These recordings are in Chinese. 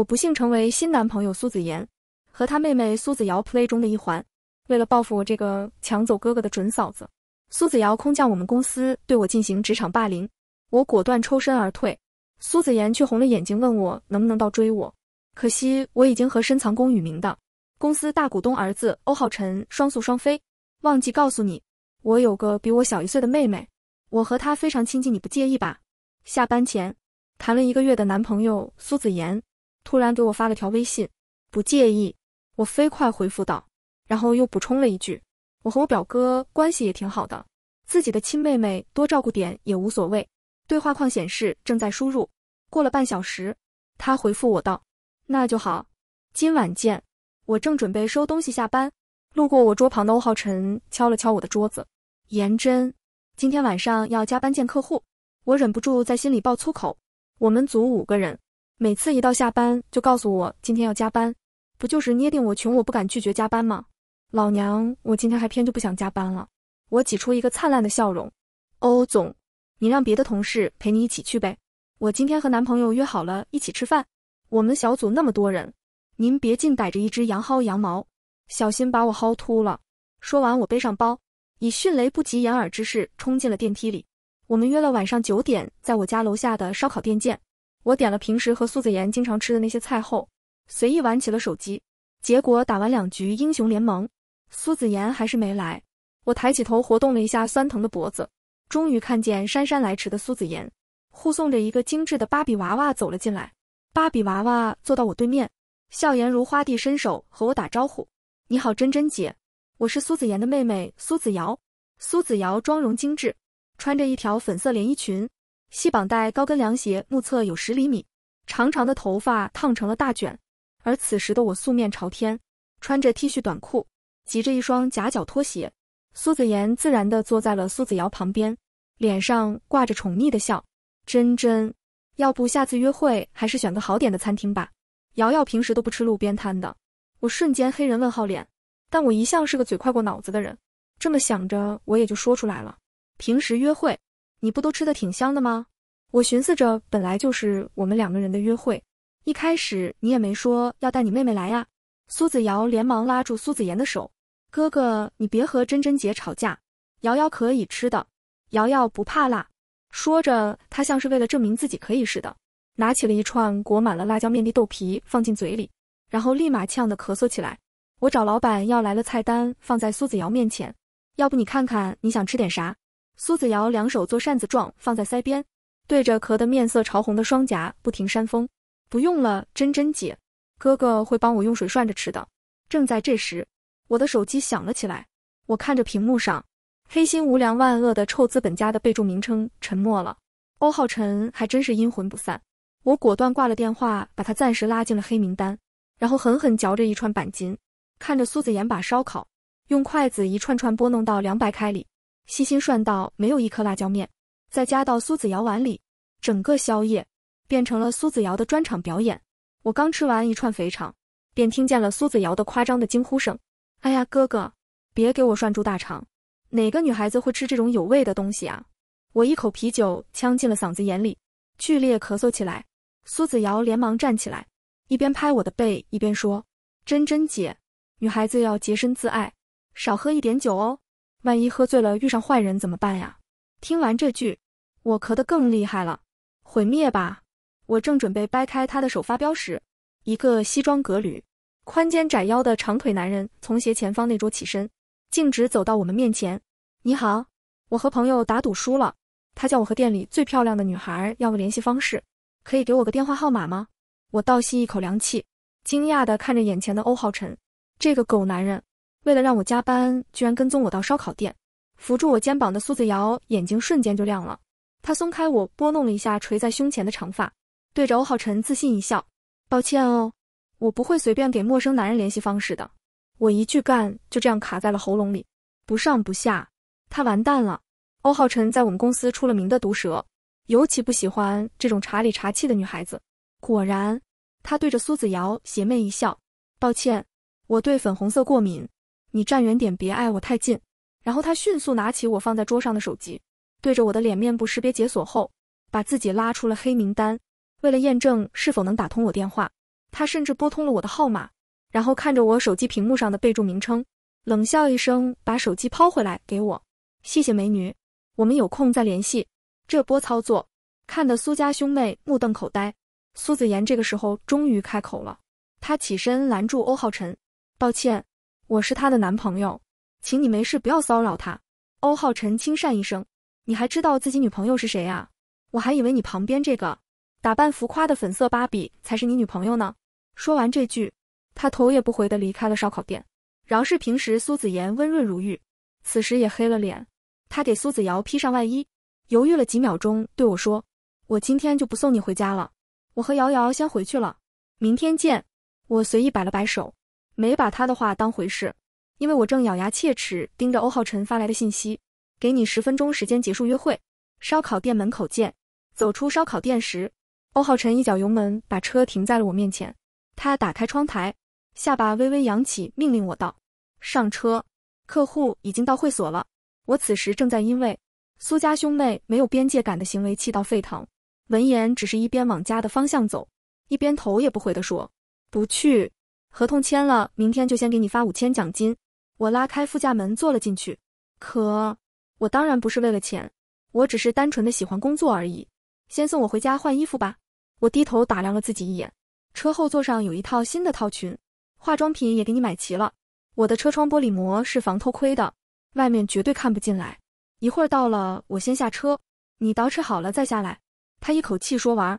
我不幸成为新男朋友苏子言和他妹妹苏子瑶 play 中的一环。为了报复我这个抢走哥哥的准嫂子，苏子瑶空降我们公司，对我进行职场霸凌，我果断抽身而退。苏子言却红了眼睛问我能不能倒追我，可惜我已经和深藏功与名的公司大股东儿子欧浩辰双宿双飞。忘记告诉你，我有个比我小一岁的妹妹，我和她非常亲近，你不介意吧？下班前谈了一个月的男朋友苏子言突然给我发了条微信，不介意。我飞快回复道。然后又补充了一句：“我和我表哥关系也挺好的，自己的亲妹妹多照顾点也无所谓。”对话框显示正在输入。过了半小时，他回复我道：“那就好，今晚见。”我正准备收东西下班，路过我桌旁的欧浩辰敲了敲我的桌子：“颜真，今天晚上要加班见客户。”我忍不住在心里爆粗口：“我们组五个人，每次一到下班就告诉我今天要加班，不就是捏定我穷，我不敢拒绝加班吗？”老娘，我今天还偏就不想加班了。我挤出一个灿烂的笑容。欧总，你让别的同事陪你一起去呗。我今天和男朋友约好了一起吃饭。我们小组那么多人，您别净逮着一只羊薅羊毛，小心把我薅秃了。说完，我背上包，以迅雷不及掩耳之势冲进了电梯里。我们约了晚上九点，在我家楼下的烧烤店见。我点了平时和苏子妍经常吃的那些菜后，随意玩起了手机。结果打完两局英雄联盟。苏子妍还是没来，我抬起头活动了一下酸疼的脖子，终于看见姗姗来迟的苏子妍，护送着一个精致的芭比娃娃走了进来。芭比娃娃坐到我对面，笑颜如花地伸手和我打招呼：“你好，珍珍姐，我是苏子妍的妹妹苏子瑶。”苏子瑶妆容精致，穿着一条粉色连衣裙，细绑带高跟凉鞋，目测有十厘米，长长的头发烫成了大卷。而此时的我素面朝天，穿着 T 恤短裤。骑着一双夹脚拖鞋，苏子言自然地坐在了苏子瑶旁边，脸上挂着宠溺的笑。真真，要不下次约会还是选个好点的餐厅吧。瑶瑶平时都不吃路边摊的。我瞬间黑人问号脸，但我一向是个嘴快过脑子的人，这么想着我也就说出来了。平时约会，你不都吃的挺香的吗？我寻思着，本来就是我们两个人的约会，一开始你也没说要带你妹妹来呀。苏子瑶连忙拉住苏子言的手。哥哥，你别和珍珍姐吵架。瑶瑶可以吃的，瑶瑶不怕辣。说着，她像是为了证明自己可以似的，拿起了一串裹满了辣椒面的豆皮放进嘴里，然后立马呛得咳嗽起来。我找老板要来了菜单，放在苏子瑶面前。要不你看看你想吃点啥？苏子瑶两手做扇子状放在腮边，对着咳得面色潮红的双颊不停扇风。不用了，珍珍姐，哥哥会帮我用水涮着吃的。正在这时。我的手机响了起来，我看着屏幕上“黑心无良万恶的臭资本家”的备注名称，沉默了。欧浩辰还真是阴魂不散，我果断挂了电话，把他暂时拉进了黑名单，然后狠狠嚼着一串板筋，看着苏子言把烧烤用筷子一串串拨弄到凉白开里，细心涮到没有一颗辣椒面，再加到苏子瑶碗里，整个宵夜变成了苏子瑶的专场表演。我刚吃完一串肥肠，便听见了苏子瑶的夸张的惊呼声。哎呀，哥哥，别给我涮猪大肠！哪个女孩子会吃这种有味的东西啊？我一口啤酒呛进了嗓子眼里，剧烈咳嗽起来。苏子瑶连忙站起来，一边拍我的背，一边说：“珍珍姐，女孩子要洁身自爱，少喝一点酒哦，万一喝醉了遇上坏人怎么办呀？”听完这句，我咳得更厉害了。毁灭吧！我正准备掰开他的手发飙时，一个西装革履。宽肩窄腰的长腿男人从斜前方那桌起身，径直走到我们面前。你好，我和朋友打赌输了，他叫我和店里最漂亮的女孩要个联系方式，可以给我个电话号码吗？我倒吸一口凉气，惊讶地看着眼前的欧浩辰，这个狗男人，为了让我加班，居然跟踪我到烧烤店。扶住我肩膀的苏子瑶眼睛瞬间就亮了，她松开我，拨弄了一下垂在胸前的长发，对着欧浩辰自信一笑：“抱歉哦。”我不会随便给陌生男人联系方式的。我一句干就这样卡在了喉咙里，不上不下。他完蛋了。欧浩辰在我们公司出了名的毒舌，尤其不喜欢这种茶里茶气的女孩子。果然，他对着苏子瑶邪魅一笑：“抱歉，我对粉红色过敏，你站远点，别挨我太近。”然后他迅速拿起我放在桌上的手机，对着我的脸面部识别解锁后，把自己拉出了黑名单。为了验证是否能打通我电话。他甚至拨通了我的号码，然后看着我手机屏幕上的备注名称，冷笑一声，把手机抛回来给我。谢谢美女，我们有空再联系。这波操作看得苏家兄妹目瞪口呆。苏子言这个时候终于开口了，他起身拦住欧浩辰，抱歉，我是他的男朋友，请你没事不要骚扰他。欧浩辰轻善一声，你还知道自己女朋友是谁啊？我还以为你旁边这个打扮浮夸的粉色芭比才是你女朋友呢。说完这句，他头也不回地离开了烧烤店。饶是平时苏子言温润如玉，此时也黑了脸。他给苏子瑶披上外衣，犹豫了几秒钟，对我说：“我今天就不送你回家了。”我和瑶瑶先回去了，明天见。我随意摆了摆手，没把他的话当回事，因为我正咬牙切齿盯着欧浩辰发来的信息：“给你十分钟时间结束约会，烧烤店门口见。”走出烧烤店时，欧浩辰一脚油门把车停在了我面前。他打开窗台，下巴微微扬起，命令我道：“上车。”客户已经到会所了。我此时正在因为苏家兄妹没有边界感的行为气到沸腾。闻言，只是一边往家的方向走，一边头也不回地说：“不去，合同签了，明天就先给你发五千奖金。”我拉开副驾门坐了进去。可我当然不是为了钱，我只是单纯的喜欢工作而已。先送我回家换衣服吧。我低头打量了自己一眼，车后座上有一套新的套裙，化妆品也给你买齐了。我的车窗玻璃膜是防偷窥的，外面绝对看不进来。一会儿到了，我先下车，你捯饬好了再下来。他一口气说完：“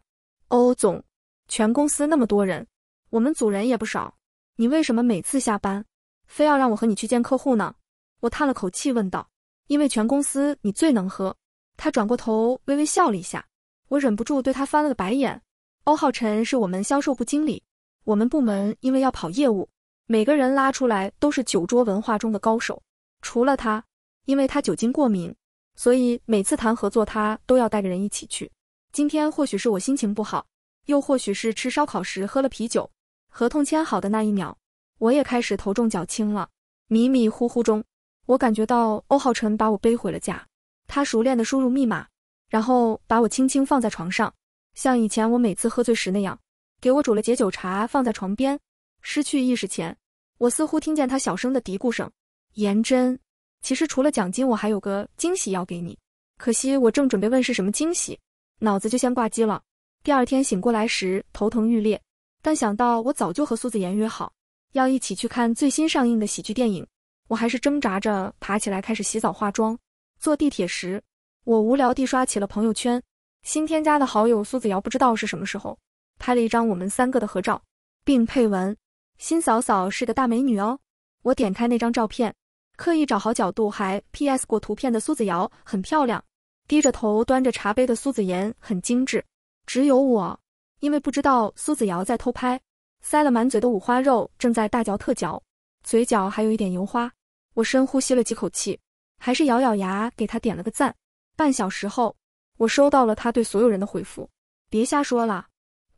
欧总，全公司那么多人，我们组人也不少，你为什么每次下班非要让我和你去见客户呢？”我叹了口气问道：“因为全公司你最能喝。”他转过头微微笑了一下，我忍不住对他翻了个白眼。欧浩辰是我们销售部经理，我们部门因为要跑业务，每个人拉出来都是酒桌文化中的高手，除了他，因为他酒精过敏，所以每次谈合作他都要带个人一起去。今天或许是我心情不好，又或许是吃烧烤时喝了啤酒。合同签好的那一秒，我也开始头重脚轻了。迷迷糊糊中，我感觉到欧浩辰把我背回了家。他熟练地输入密码，然后把我轻轻放在床上，像以前我每次喝醉时那样，给我煮了解酒茶放在床边。失去意识前，我似乎听见他小声的嘀咕声：“颜真，其实除了奖金，我还有个惊喜要给你。可惜我正准备问是什么惊喜。”脑子就先挂机了。第二天醒过来时，头疼欲裂，但想到我早就和苏子言约好，要一起去看最新上映的喜剧电影，我还是挣扎着爬起来开始洗澡化妆。坐地铁时，我无聊地刷起了朋友圈，新添加的好友苏子瑶不知道是什么时候拍了一张我们三个的合照，并配文：“新嫂嫂是个大美女哦。”我点开那张照片，刻意找好角度还 P.S 过图片的苏子瑶很漂亮。低着头端着茶杯的苏子言很精致，只有我，因为不知道苏子瑶在偷拍，塞了满嘴的五花肉，正在大嚼特嚼，嘴角还有一点油花。我深呼吸了几口气，还是咬咬牙给他点了个赞。半小时后，我收到了他对所有人的回复：别瞎说了，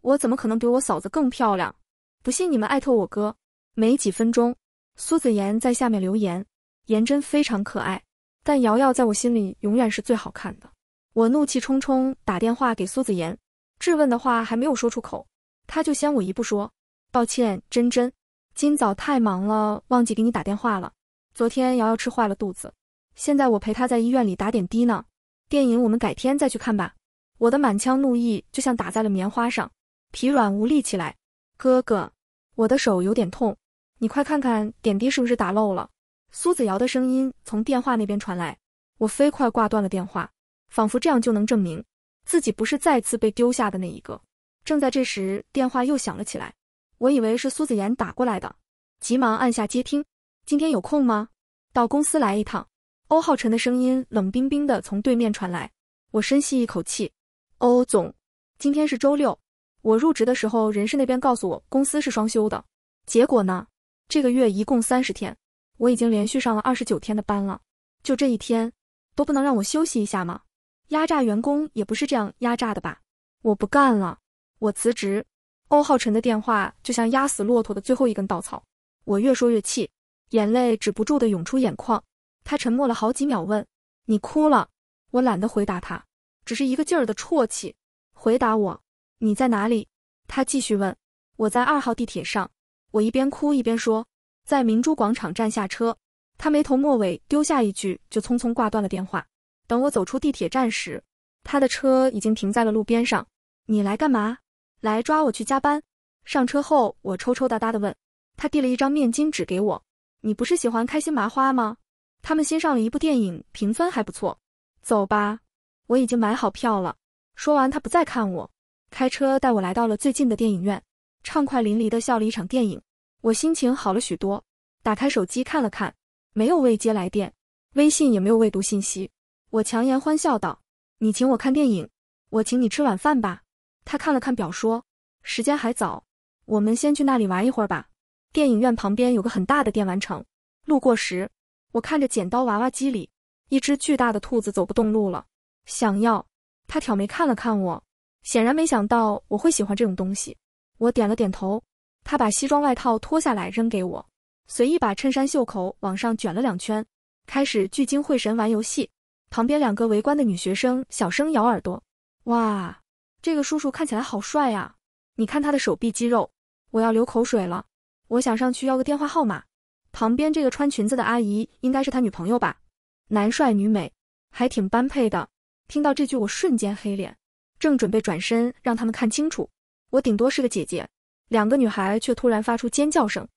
我怎么可能比我嫂子更漂亮？不信你们艾特我哥。没几分钟，苏子妍在下面留言：颜真非常可爱。但瑶瑶在我心里永远是最好看的。我怒气冲冲打电话给苏子妍，质问的话还没有说出口，他就先我一步说：“抱歉，真真，今早太忙了，忘记给你打电话了。昨天瑶瑶吃坏了肚子，现在我陪她在医院里打点滴呢。电影我们改天再去看吧。”我的满腔怒意就像打在了棉花上，疲软无力起来。哥哥，我的手有点痛，你快看看点滴是不是打漏了。苏子瑶的声音从电话那边传来，我飞快挂断了电话，仿佛这样就能证明自己不是再次被丢下的那一个。正在这时，电话又响了起来，我以为是苏子言打过来的，急忙按下接听。今天有空吗？到公司来一趟。欧浩辰的声音冷冰冰的从对面传来。我深吸一口气，欧总，今天是周六。我入职的时候，人事那边告诉我公司是双休的，结果呢，这个月一共三十天。我已经连续上了二十九天的班了，就这一天都不能让我休息一下吗？压榨员工也不是这样压榨的吧？我不干了，我辞职。欧浩辰的电话就像压死骆驼的最后一根稻草。我越说越气，眼泪止不住的涌出眼眶。他沉默了好几秒，问：“你哭了？”我懒得回答他，只是一个劲儿的啜泣。回答我：“你在哪里？”他继续问：“我在二号地铁上，我一边哭一边说，在明珠广场站下车。他没头没尾丢下一句，就匆匆挂断了电话。等我走出地铁站时，他的车已经停在了路边上。你来干嘛？来抓我去加班？上车后，我抽抽搭搭的问他，递了一张面巾纸给我。你不是喜欢开心麻花吗？他们新上了一部电影，评分还不错。走吧，我已经买好票了。说完，他不再看我，开车带我来到了最近的电影院，畅快淋漓的笑了一场电影。我心情好了许多，打开手机看了看，没有未接来电，微信也没有未读信息。我强颜欢笑道：“你请我看电影，我请你吃晚饭吧。”他看了看表，说：“时间还早，我们先去那里玩一会儿吧。”电影院旁边有个很大的电玩城，路过时，我看着剪刀娃娃机里一只巨大的兔子走不动路了，想要。他挑眉看了看我，显然没想到我会喜欢这种东西。我点了点头。他把西装外套脱下来扔给我，随意把衬衫袖口往上卷了两圈，开始聚精会神玩游戏。旁边两个围观的女学生小声咬耳朵：“哇，这个叔叔看起来好帅呀！你看他的手臂肌肉，我要流口水了。我想上去要个电话号码。”旁边这个穿裙子的阿姨应该是他女朋友吧？男帅女美，还挺般配的。听到这句，我瞬间黑脸，正准备转身让他们看清楚，我顶多是个姐姐。两个女孩却突然发出尖叫声，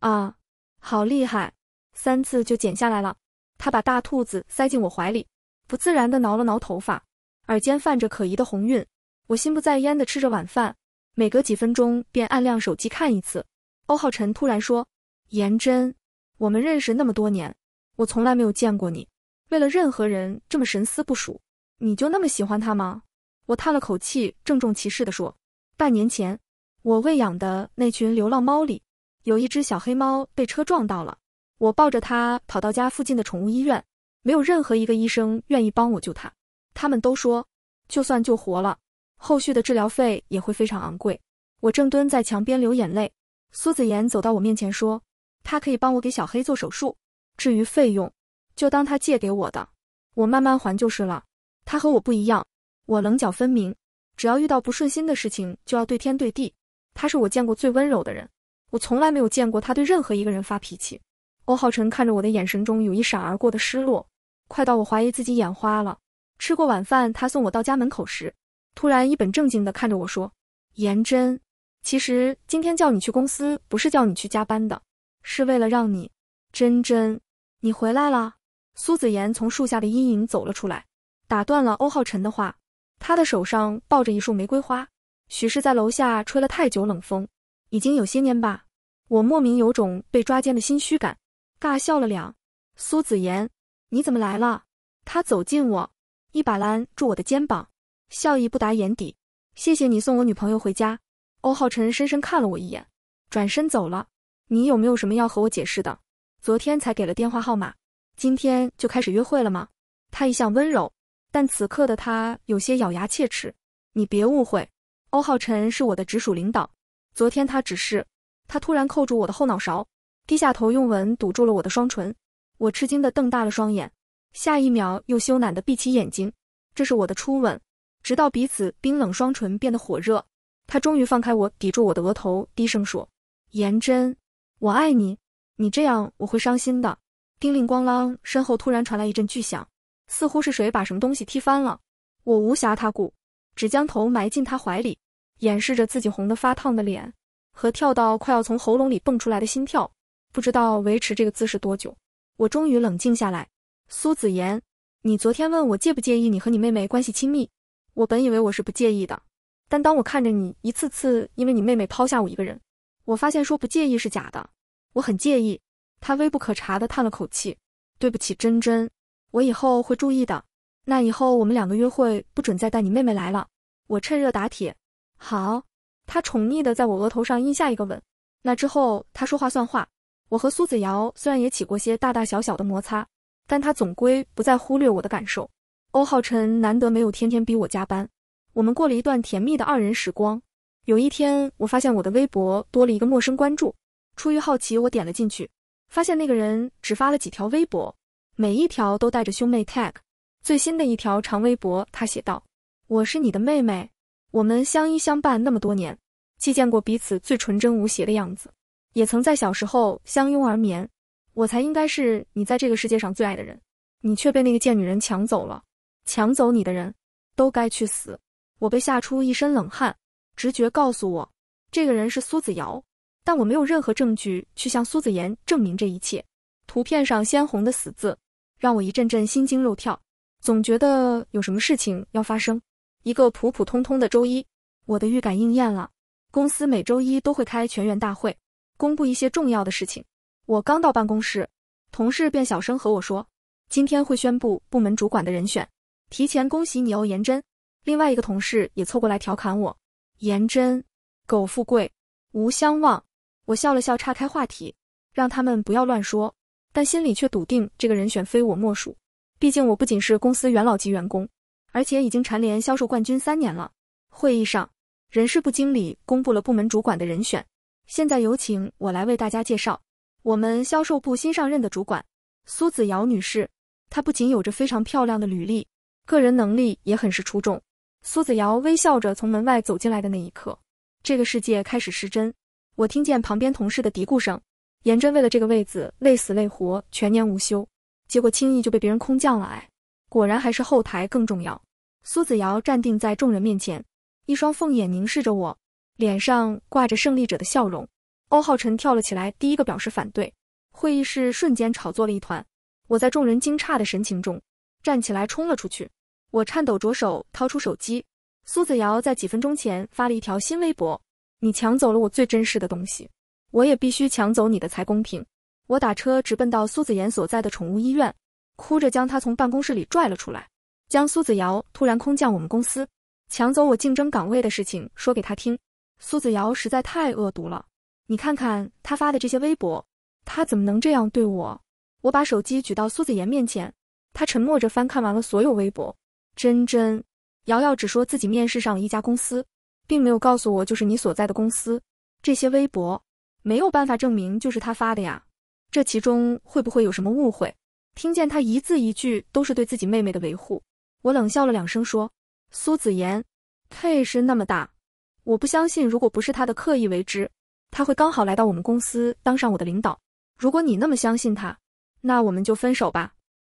啊，好厉害！三次就剪下来了。他把大兔子塞进我怀里，不自然地挠了挠头发，耳尖泛着可疑的红晕。我心不在焉地吃着晚饭，每隔几分钟便按亮手机看一次。欧浩辰突然说：“颜真，我们认识那么多年，我从来没有见过你为了任何人这么神思不属。你就那么喜欢他吗？”我叹了口气，郑重其事地说：“半年前。”我喂养的那群流浪猫里，有一只小黑猫被车撞到了。我抱着它跑到家附近的宠物医院，没有任何一个医生愿意帮我救他。他们都说，就算救活了，后续的治疗费也会非常昂贵。我正蹲在墙边流眼泪，苏子言走到我面前说：“他可以帮我给小黑做手术，至于费用，就当他借给我的，我慢慢还就是了。”他和我不一样，我棱角分明，只要遇到不顺心的事情，就要对天对地。他是我见过最温柔的人，我从来没有见过他对任何一个人发脾气。欧浩辰看着我的眼神中有一闪而过的失落，快到我怀疑自己眼花了。吃过晚饭，他送我到家门口时，突然一本正经地看着我说：“颜真，其实今天叫你去公司，不是叫你去加班的，是为了让你……真真，你回来了。”苏子言从树下的阴影走了出来，打断了欧浩辰的话。他的手上抱着一束玫瑰花。许是在楼下吹了太久冷风，已经有些蔫吧。我莫名有种被抓奸的心虚感，尬笑了两。苏子言，你怎么来了？他走近我，一把拦住我的肩膀，笑意不达眼底。谢谢你送我女朋友回家。欧浩辰深深看了我一眼，转身走了。你有没有什么要和我解释的？昨天才给了电话号码，今天就开始约会了吗？他一向温柔，但此刻的他有些咬牙切齿。你别误会。欧浩辰是我的直属领导，昨天他只是……他突然扣住我的后脑勺，低下头用吻堵住了我的双唇。我吃惊的瞪大了双眼，下一秒又羞赧的闭起眼睛。这是我的初吻，直到彼此冰冷双唇变得火热，他终于放开我，抵住我的额头，低声说：“颜真，我爱你。你这样我会伤心的。”叮铃咣啷，身后突然传来一阵巨响，似乎是谁把什么东西踢翻了。我无暇他顾，只将头埋进他怀里。掩饰着自己红得发烫的脸和跳到快要从喉咙里蹦出来的心跳，不知道维持这个姿势多久。我终于冷静下来。苏子言，你昨天问我介不介意你和你妹妹关系亲密，我本以为我是不介意的，但当我看着你一次次因为你妹妹抛下我一个人，我发现说不介意是假的，我很介意。他微不可察地叹了口气，对不起，真真，我以后会注意的。那以后我们两个约会不准再带你妹妹来了。我趁热打铁。好，他宠溺的在我额头上印下一个吻。那之后，他说话算话。我和苏子瑶虽然也起过些大大小小的摩擦，但他总归不再忽略我的感受。欧浩辰难得没有天天逼我加班，我们过了一段甜蜜的二人时光。有一天，我发现我的微博多了一个陌生关注，出于好奇，我点了进去，发现那个人只发了几条微博，每一条都带着兄妹 tag。最新的一条长微博，他写道：“我是你的妹妹。”我们相依相伴那么多年，既见过彼此最纯真无邪的样子，也曾在小时候相拥而眠。我才应该是你在这个世界上最爱的人，你却被那个贱女人抢走了。抢走你的人，都该去死！我被吓出一身冷汗，直觉告诉我，这个人是苏子瑶，但我没有任何证据去向苏子言证明这一切。图片上鲜红的死字，让我一阵阵心惊肉跳，总觉得有什么事情要发生。一个普普通通的周一，我的预感应验了。公司每周一都会开全员大会，公布一些重要的事情。我刚到办公室，同事便小声和我说：“今天会宣布部门主管的人选，提前恭喜你哦，颜真。”另外一个同事也凑过来调侃我：“颜真，苟富贵，无相忘。”我笑了笑，岔开话题，让他们不要乱说，但心里却笃定这个人选非我莫属。毕竟我不仅是公司元老级员工。而且已经蝉联销售冠军三年了。会议上，人事部经理公布了部门主管的人选。现在有请我来为大家介绍我们销售部新上任的主管苏子瑶女士。她不仅有着非常漂亮的履历，个人能力也很是出众。苏子瑶微笑着从门外走进来的那一刻，这个世界开始失真。我听见旁边同事的嘀咕声：“颜真为了这个位子累死累活，全年无休，结果轻易就被别人空降了。”哎，果然还是后台更重要。苏子瑶站定在众人面前，一双凤眼凝视着我，脸上挂着胜利者的笑容。欧浩辰跳了起来，第一个表示反对。会议室瞬间吵作了一团。我在众人惊诧的神情中站起来冲了出去。我颤抖着手掏出手机，苏子瑶在几分钟前发了一条新微博：“你抢走了我最珍视的东西，我也必须抢走你的才公平。”我打车直奔到苏子妍所在的宠物医院，哭着将她从办公室里拽了出来。将苏子瑶突然空降我们公司，抢走我竞争岗位的事情说给她听。苏子瑶实在太恶毒了，你看看他发的这些微博，他怎么能这样对我？我把手机举到苏子妍面前，他沉默着翻看完了所有微博。真真，瑶瑶只说自己面试上了一家公司，并没有告诉我就是你所在的公司。这些微博没有办法证明就是他发的呀，这其中会不会有什么误会？听见他一字一句都是对自己妹妹的维护。我冷笑了两声，说：“苏子妍配是那么大，我不相信，如果不是他的刻意为之，他会刚好来到我们公司当上我的领导。如果你那么相信他，那我们就分手吧。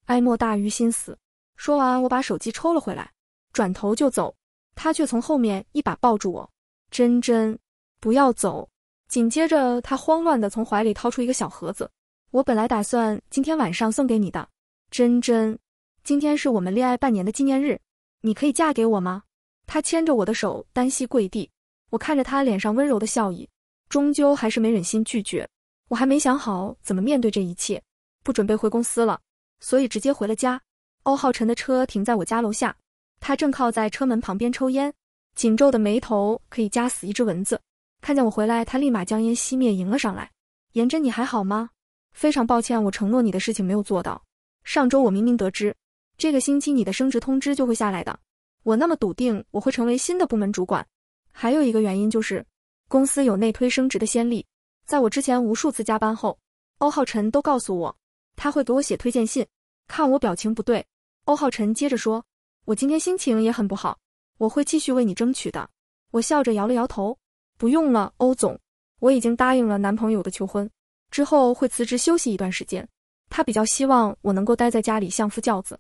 哀莫大于心死。”说完，我把手机抽了回来，转头就走，他却从后面一把抱住我：“真真，不要走。”紧接着，他慌乱地从怀里掏出一个小盒子，我本来打算今天晚上送给你的，真真。今天是我们恋爱半年的纪念日，你可以嫁给我吗？他牵着我的手，单膝跪地。我看着他脸上温柔的笑意，终究还是没忍心拒绝。我还没想好怎么面对这一切，不准备回公司了，所以直接回了家。欧浩辰的车停在我家楼下，他正靠在车门旁边抽烟，紧皱的眉头可以夹死一只蚊子。看见我回来，他立马将烟熄灭，迎了上来。颜真，你还好吗？非常抱歉，我承诺你的事情没有做到。上周我明明得知。这个星期你的升职通知就会下来的。我那么笃定我会成为新的部门主管，还有一个原因就是公司有内推升职的先例。在我之前无数次加班后，欧浩辰都告诉我他会给我写推荐信。看我表情不对，欧浩辰接着说：“我今天心情也很不好，我会继续为你争取的。”我笑着摇了摇头：“不用了，欧总，我已经答应了男朋友的求婚，之后会辞职休息一段时间。他比较希望我能够待在家里相夫教子。”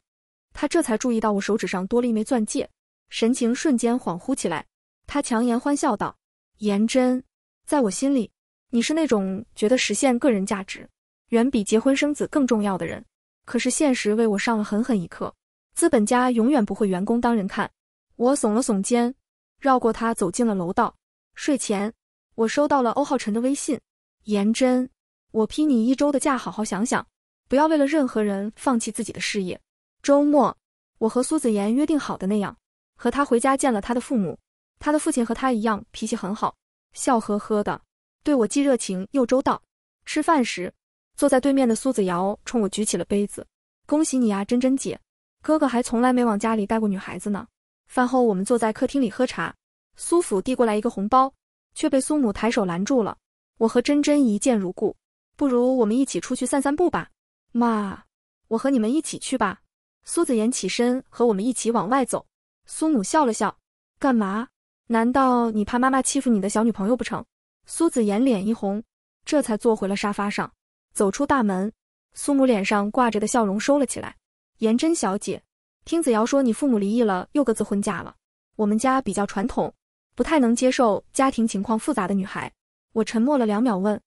他这才注意到我手指上多了一枚钻戒，神情瞬间恍惚起来。他强颜欢笑道：“颜真，在我心里，你是那种觉得实现个人价值远比结婚生子更重要的人。可是现实为我上了狠狠一课，资本家永远不会员工当人看。”我耸了耸肩，绕过他走进了楼道。睡前，我收到了欧浩辰的微信：“颜真，我批你一周的假，好好想想，不要为了任何人放弃自己的事业。”周末，我和苏子言约定好的那样，和他回家见了他的父母。他的父亲和他一样，脾气很好，笑呵呵的，对我既热情又周到。吃饭时，坐在对面的苏子瑶冲我举起了杯子：“恭喜你啊，珍珍姐，哥哥还从来没往家里带过女孩子呢。”饭后，我们坐在客厅里喝茶，苏府递过来一个红包，却被苏母抬手拦住了。我和珍珍一见如故，不如我们一起出去散散步吧。妈，我和你们一起去吧。苏子言起身和我们一起往外走，苏母笑了笑：“干嘛？难道你怕妈妈欺负你的小女朋友不成？苏子妍脸一红，这才坐回了沙发上。走出大门，苏母脸上挂着的笑容收了起来。颜真小姐，听子瑶说你父母离异了，又各自婚嫁了。我们家比较传统，不太能接受家庭情况复杂的女孩。我沉默了两秒，问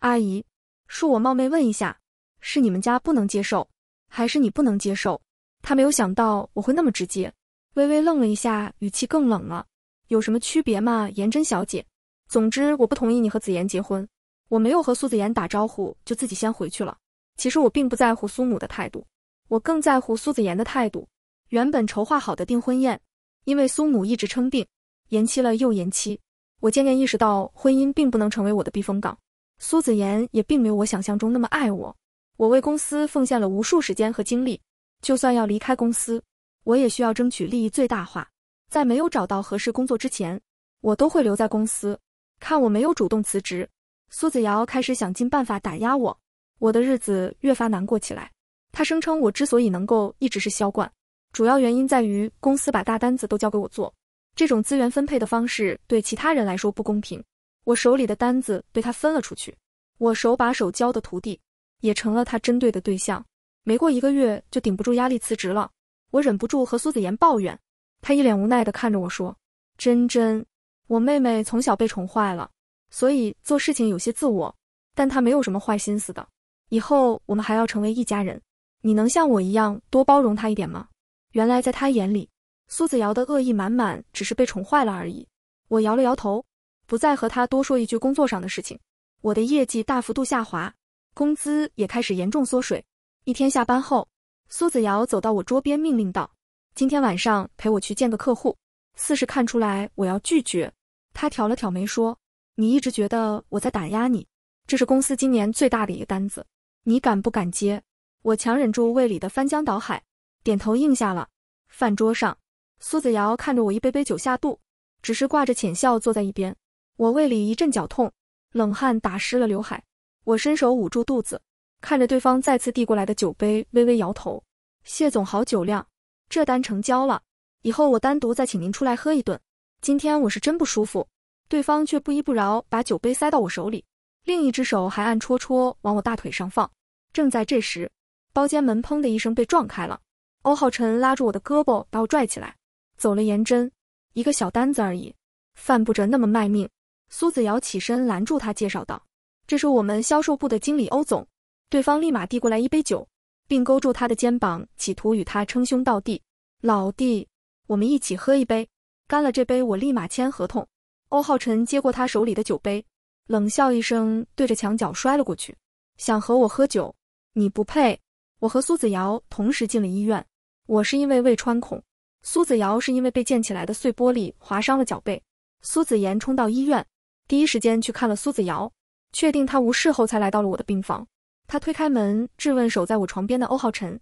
阿姨：“恕我冒昧问一下，是你们家不能接受，还是你不能接受？”她没有想到我会那么直接，微微愣了一下，语气更冷了。有什么区别吗，颜真小姐？总之，我不同意你和子妍结婚。我没有和苏子妍打招呼，就自己先回去了。其实我并不在乎苏母的态度，我更在乎苏子妍的态度。原本筹划好的订婚宴，因为苏母一直称病，延期了又延期。我渐渐意识到，婚姻并不能成为我的避风港。苏子妍也并没有我想象中那么爱我。我为公司奉献了无数时间和精力，就算要离开公司，我也需要争取利益最大化。在没有找到合适工作之前，我都会留在公司。看我没有主动辞职，苏子瑶开始想尽办法打压我，我的日子越发难过起来。他声称我之所以能够一直是销冠，主要原因在于公司把大单子都交给我做，这种资源分配的方式对其他人来说不公平。我手里的单子被他分了出去，我手把手教的徒弟也成了他针对的对象。没过一个月就顶不住压力辞职了，我忍不住和苏子妍抱怨。他一脸无奈地看着我说：“真真，我妹妹从小被宠坏了，所以做事情有些自我，但她没有什么坏心思的。以后我们还要成为一家人，你能像我一样多包容她一点吗？”原来在他眼里，苏子瑶的恶意满满，只是被宠坏了而已。我摇了摇头，不再和他多说一句工作上的事情。我的业绩大幅度下滑，工资也开始严重缩水。一天下班后，苏子瑶走到我桌边，命令道。今天晚上陪我去见个客户，似是看出来我要拒绝。他挑了挑眉说：“你一直觉得我在打压你，这是公司今年最大的一个单子，你敢不敢接？”我强忍住胃里的翻江倒海，点头应下了。饭桌上，苏子瑶看着我一杯杯酒下肚，只是挂着浅笑坐在一边。我胃里一阵绞痛，冷汗打湿了刘海。我伸手捂住肚子，看着对方再次递过来的酒杯，微微摇头：“谢总好酒量。”这单成交了，以后我单独再请您出来喝一顿。今天我是真不舒服。对方却不依不饶，把酒杯塞到我手里，另一只手还暗戳戳往我大腿上放。正在这时，包间门砰的一声被撞开了，欧浩辰拉住我的胳膊，把我拽起来。走了，颜真，一个小单子而已，犯不着那么卖命。苏子瑶起身拦住他，介绍道：“这是我们销售部的经理欧总。”对方立马递过来一杯酒。并勾住他的肩膀，企图与他称兄道弟。老弟，我们一起喝一杯。干了这杯，我立马签合同。欧浩辰接过他手里的酒杯，冷笑一声，对着墙角摔了过去。想和我喝酒？你不配。我和苏子瑶同时进了医院。我是因为胃穿孔，苏子瑶是因为被溅起来的碎玻璃划伤了脚背。苏子妍冲到医院，第一时间去看了苏子瑶，确定她无事后，才来到了我的病房。他推开门，质问守在我床边的欧浩辰：“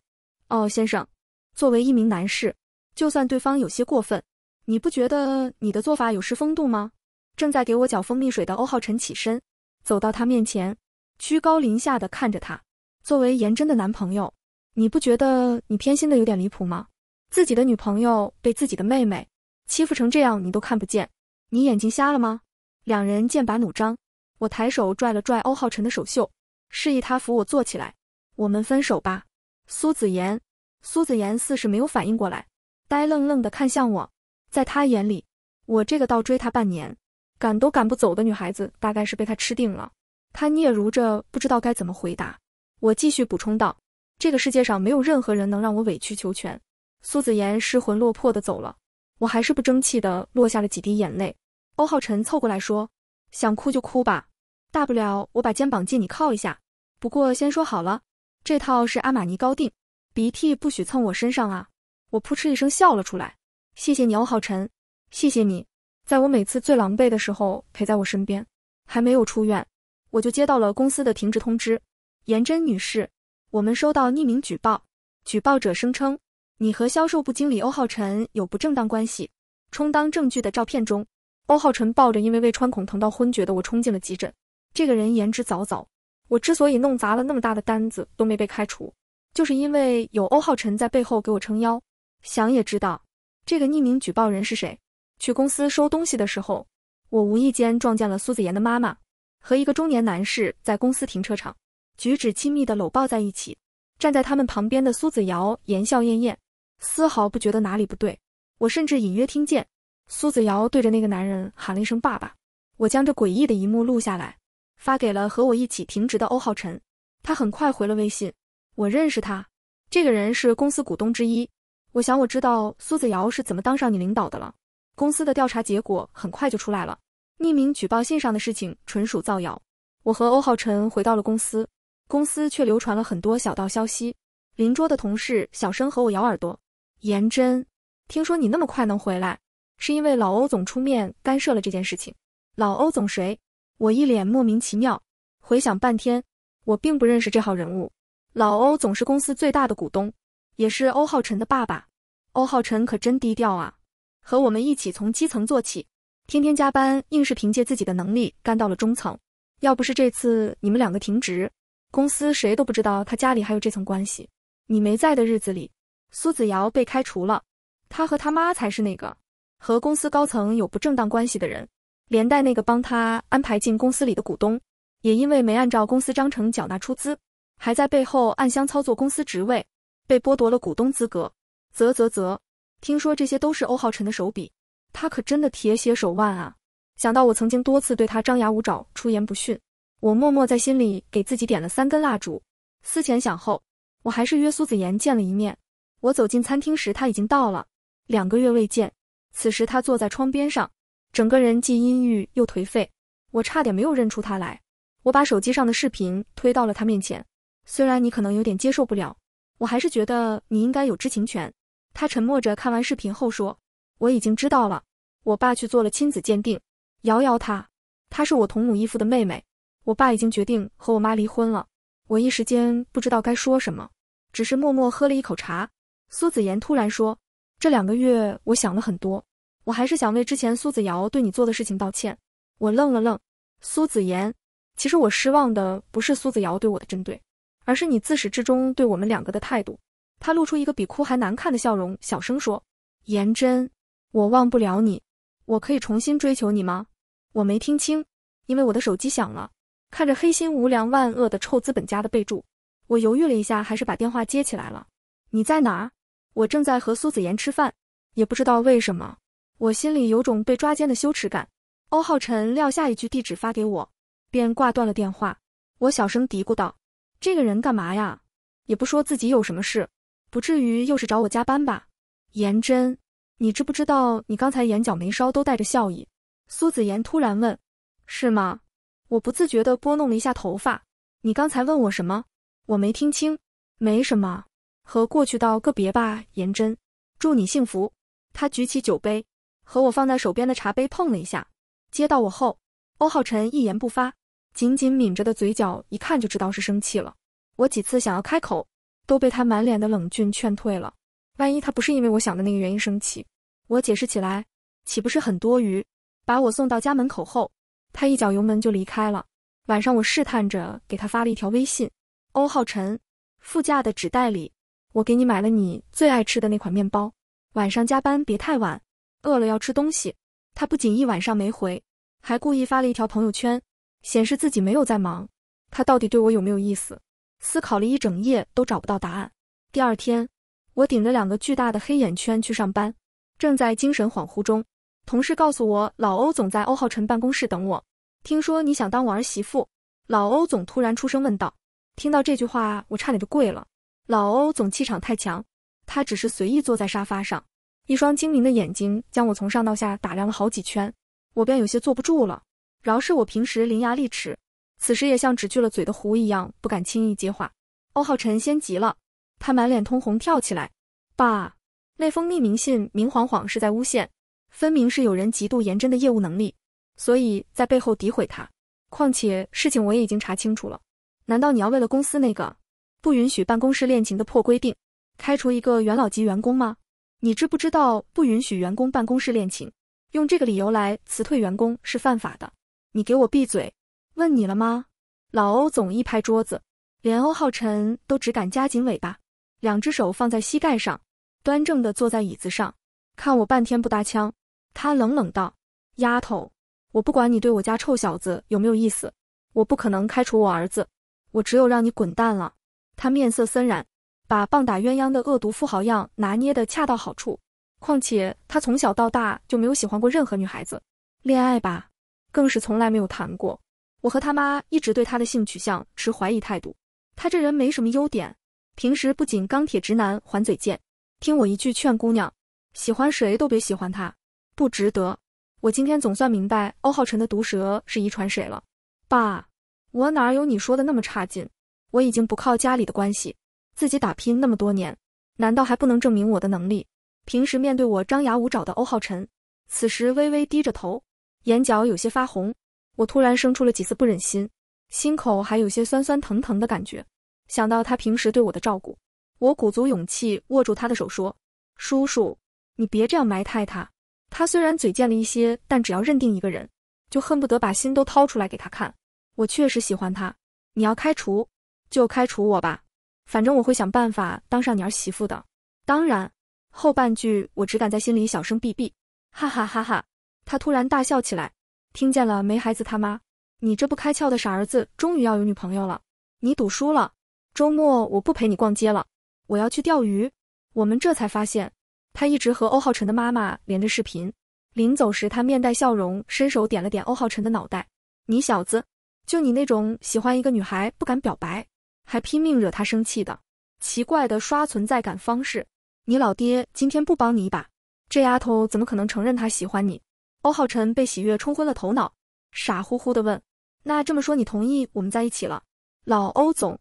哦，先生，作为一名男士，就算对方有些过分，你不觉得你的做法有失风度吗？”正在给我搅蜂蜜水的欧浩辰起身，走到他面前，居高临下的看着他：“作为颜真的男朋友，你不觉得你偏心的有点离谱吗？自己的女朋友被自己的妹妹欺负成这样，你都看不见，你眼睛瞎了吗？”两人剑拔弩张，我抬手拽了拽欧浩辰的手袖。示意他扶我坐起来，我们分手吧。苏子言，苏子言似是没有反应过来，呆愣愣的看向我。在他眼里，我这个倒追他半年，赶都赶不走的女孩子，大概是被他吃定了。他嗫嚅着，不知道该怎么回答。我继续补充道：“这个世界上没有任何人能让我委曲求全。”苏子言失魂落魄的走了，我还是不争气的落下了几滴眼泪。欧浩辰凑过来说：“想哭就哭吧，大不了我把肩膀借你靠一下。”不过先说好了，这套是阿玛尼高定，鼻涕不许蹭我身上啊！我扑哧一声笑了出来。谢谢你，欧浩辰，谢谢你，在我每次最狼狈的时候陪在我身边。还没有出院，我就接到了公司的停职通知。颜真女士，我们收到匿名举报，举报者声称你和销售部经理欧浩辰有不正当关系。充当证据的照片中，欧浩辰抱着因为胃穿孔疼到昏厥的我冲进了急诊。这个人言之凿凿。我之所以弄砸了那么大的单子都没被开除，就是因为有欧浩辰在背后给我撑腰。想也知道，这个匿名举报人是谁。去公司收东西的时候，我无意间撞见了苏子妍的妈妈和一个中年男士在公司停车场举止亲密的搂抱在一起。站在他们旁边的苏子瑶言笑晏晏，丝毫不觉得哪里不对。我甚至隐约听见苏子瑶对着那个男人喊了一声“爸爸”。我将这诡异的一幕录下来，发给了和我一起停职的欧浩辰。他很快回了微信：“我认识他，这个人是公司股东之一。我想我知道苏子瑶是怎么当上你领导的了。”公司的调查结果很快就出来了，匿名举报信上的事情纯属造谣。我和欧浩辰回到了公司，公司却流传了很多小道消息。邻桌的同事小声和我咬耳朵：“颜真，听说你那么快能回来，是因为老欧总出面干涉了这件事情？老欧总谁？”我一脸莫名其妙，回想半天，我并不认识这号人物。老欧总是公司最大的股东，也是欧浩辰的爸爸。欧浩辰可真低调啊。和我们一起从基层做起，天天加班，硬是凭借自己的能力干到了中层。要不是这次你们两个停职，公司谁都不知道他家里还有这层关系。你没在的日子里，苏子瑶被开除了，他和他妈才是那个和公司高层有不正当关系的人，连带那个帮他安排进公司里的股东，也因为没按照公司章程缴纳出资，还在背后暗箱操作公司职位，被剥夺了股东资格。啧啧啧。听说这些都是欧浩辰的手笔，他可真的铁血手腕啊！想到我曾经多次对他张牙舞爪、出言不逊，我默默在心里给自己点了三根蜡烛。思前想后，我还是约苏子言见了一面。我走进餐厅时，他已经到了。两个月未见，此时他坐在窗边上，整个人既阴郁又颓废，我差点没有认出他来。我把手机上的视频推到了他面前，虽然你可能有点接受不了，我还是觉得你应该有知情权。他沉默着看完视频后说：“我已经知道了，我爸去做了亲子鉴定，瑶瑶她，她是我同母异父的妹妹。我爸已经决定和我妈离婚了。”我一时间不知道该说什么，只是默默喝了一口茶。苏子言突然说：“这两个月我想了很多，我还是想为之前苏子瑶对你做的事情道歉。”我愣了愣，苏子言，其实我失望的不是苏子瑶对我的针对，而是你自始至终对我们两个的态度。他露出一个比哭还难看的笑容，小声说：“颜真，我忘不了你，我可以重新追求你吗？”我没听清，因为我的手机响了。看着“黑心无良万恶的臭资本家”的备注，我犹豫了一下，还是把电话接起来了。你在哪？我正在和苏子言吃饭，也不知道为什么，我心里有种被抓奸的羞耻感。欧浩辰撂下一句地址发给我，便挂断了电话。我小声嘀咕道：“这个人干嘛呀？也不说自己有什么事。”不至于又是找我加班吧？颜真，你知不知道你刚才眼角眉梢都带着笑意？苏子言突然问：“是吗？”我不自觉地拨弄了一下头发。你刚才问我什么？我没听清。没什么，和过去道个别吧。颜真，祝你幸福。他举起酒杯，和我放在手边的茶杯碰了一下。接到我后，欧浩辰一言不发，紧紧抿着的嘴角，一看就知道是生气了。我几次想要开口。都被他满脸的冷峻劝退了。万一他不是因为我想的那个原因生气，我解释起来岂不是很多余？把我送到家门口后，他一脚油门就离开了。晚上我试探着给他发了一条微信：“欧浩辰，副驾的纸袋里，我给你买了你最爱吃的那款面包。晚上加班别太晚，饿了要吃东西。”他不仅一晚上没回，还故意发了一条朋友圈，显示自己没有在忙。他到底对我有没有意思？思考了一整夜都找不到答案。第二天，我顶着两个巨大的黑眼圈去上班，正在精神恍惚中，同事告诉我老欧总在欧浩辰办公室等我。听说你想当我儿媳妇？老欧总突然出声问道。听到这句话，我差点就跪了。老欧总气场太强，他只是随意坐在沙发上，一双精明的眼睛将我从上到下打量了好几圈，我便有些坐不住了。饶是我平时伶牙俐齿。此时也像只聚了嘴的狐一样，不敢轻易接话。欧浩辰先急了，他满脸通红，跳起来：“爸，那封匿名信明晃晃是在诬陷，分明是有人嫉妒颜真的业务能力，所以在背后诋毁他。况且事情我也已经查清楚了，难道你要为了公司那个不允许办公室恋情的破规定，开除一个元老级员工吗？你知不知道不允许员工办公室恋情，用这个理由来辞退员工是犯法的？你给我闭嘴！”问你了吗？老欧总一拍桌子，连欧浩辰都只敢夹紧尾巴，两只手放在膝盖上，端正的坐在椅子上，看我半天不搭腔。他冷冷道：“丫头，我不管你对我家臭小子有没有意思，我不可能开除我儿子，我只有让你滚蛋了。”他面色森然，把棒打鸳鸯的恶毒富豪样拿捏得恰到好处。况且他从小到大就没有喜欢过任何女孩子，恋爱吧，更是从来没有谈过。我和他妈一直对他的性取向持怀疑态度。他这人没什么优点，平时不仅钢铁直男，还嘴贱。听我一句劝，姑娘，喜欢谁都别喜欢他，不值得。我今天总算明白欧浩辰的毒舌是遗传谁了。爸，我哪有你说的那么差劲？我已经不靠家里的关系，自己打拼那么多年，难道还不能证明我的能力？平时面对我张牙舞爪的欧浩辰，此时微微低着头，眼角有些发红。我突然生出了几丝不忍心，心口还有些酸酸疼疼的感觉。想到他平时对我的照顾。我鼓足勇气握住他的手，说：“叔叔，你别这样埋汰他。他虽然嘴贱了一些，但只要认定一个人，就恨不得把心都掏出来给他看。我确实喜欢他，你要开除就开除我吧，反正我会想办法当上你儿媳妇的。当然，后半句我只敢在心里小声避避。哈哈哈哈！他突然大笑起来，听见了没，孩子他妈，你这不开窍的傻儿子，终于要有女朋友了。你赌输了，周末我不陪你逛街了。”我要去钓鱼，我们这才发现，他一直和欧浩辰的妈妈连着视频。临走时，他面带笑容，伸手点了点欧浩辰的脑袋：“你小子，就你那种喜欢一个女孩不敢表白，还拼命惹他生气的奇怪的刷存在感方式，你老爹今天不帮你一把，这丫头怎么可能承认他喜欢你？”欧浩辰被喜悦冲昏了头脑，傻乎乎的问：“那这么说，你同意我们在一起了？”老欧总，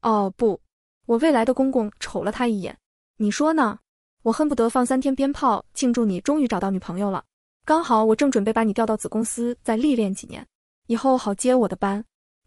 哦不。我未来的公公瞅了他一眼，你说呢？我恨不得放三天鞭炮庆祝你终于找到女朋友了。刚好我正准备把你调到子公司再历练几年，以后好接我的班。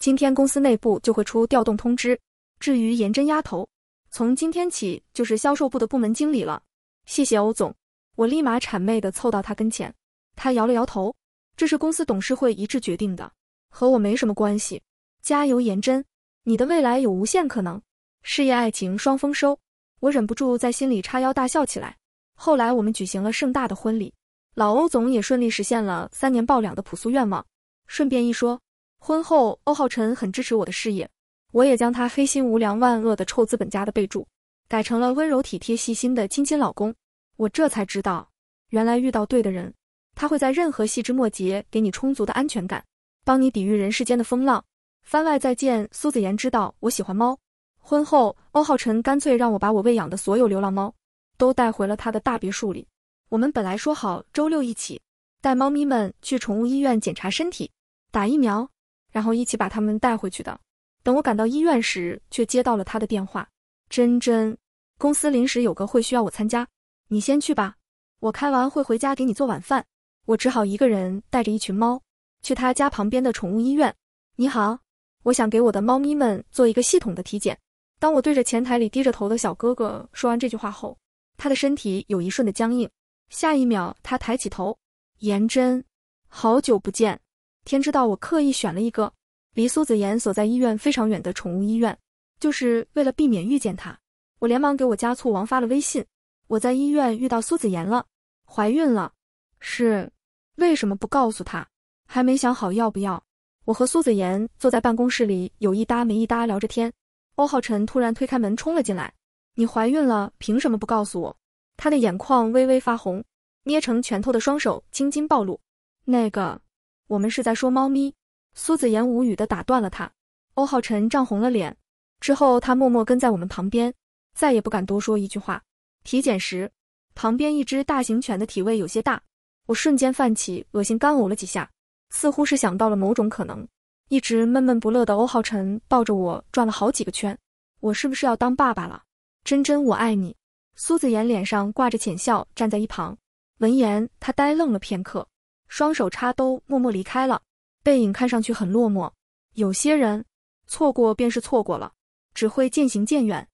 今天公司内部就会出调动通知。至于颜真丫头，从今天起就是销售部的部门经理了。谢谢欧总，我立马谄媚的凑到他跟前。他摇了摇头，这是公司董事会一致决定的，和我没什么关系。加油，颜真，你的未来有无限可能。事业爱情双丰收，我忍不住在心里叉腰大笑起来。后来我们举行了盛大的婚礼，老欧总也顺利实现了三年抱两的朴素愿望。顺便一说，婚后欧浩辰很支持我的事业，我也将他黑心无良万恶的臭资本家的备注改成了温柔体贴细心的亲亲老公。我这才知道，原来遇到对的人，他会在任何细枝末节给你充足的安全感，帮你抵御人世间的风浪。番外再见，苏子言知道我喜欢猫。婚后，欧浩辰干脆让我把我喂养的所有流浪猫都带回了他的大别墅里。我们本来说好周六一起带猫咪们去宠物医院检查身体、打疫苗，然后一起把它们带回去的。等我赶到医院时，却接到了他的电话：“真真，公司临时有个会需要我参加，你先去吧。我开完会回家给你做晚饭。”我只好一个人带着一群猫去他家旁边的宠物医院。你好，我想给我的猫咪们做一个系统的体检。当我对着前台里低着头的小哥哥说完这句话后，他的身体有一瞬的僵硬。下一秒，他抬起头：“颜真，好久不见。天知道我刻意选了一个离苏子言所在医院非常远的宠物医院，就是为了避免遇见他。”我连忙给我家醋王发了微信：“我在医院遇到苏子言了，怀孕了。是，为什么不告诉他？还没想好要不要。”我和苏子言坐在办公室里，有一搭没一搭聊着天。欧浩辰突然推开门冲了进来，你怀孕了，凭什么不告诉我？他的眼眶微微发红，捏成拳头的双手青筋暴露。那个，我们是在说猫咪。苏子言无语的打断了他。欧浩辰涨红了脸，之后他默默跟在我们旁边，再也不敢多说一句话。体检时，旁边一只大型犬的体味有些大，我瞬间泛起恶心干呕了几下，似乎是想到了某种可能。一直闷闷不乐的欧浩辰抱着我转了好几个圈，我是不是要当爸爸了？真真，我爱你。苏子言脸上挂着浅笑，站在一旁。闻言，他呆愣了片刻，双手插兜，默默离开了，背影看上去很落寞。有些人，错过便是错过了，只会渐行渐远。